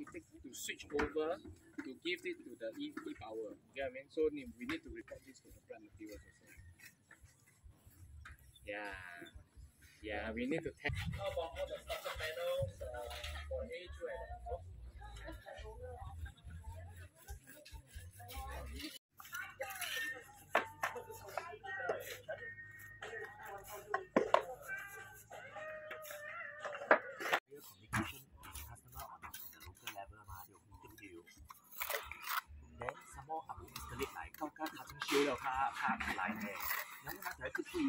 it takes to switch over to give it to the E, e power. You get what I mean? So we need to report this to the plant materials also. Yeah. Yeah, we need to test. How about all the starter panels สอิสระไหลเข้าก้าวทั้งชิวแล้วครับครับไหลแน่แล้วนะครับแต่คือที่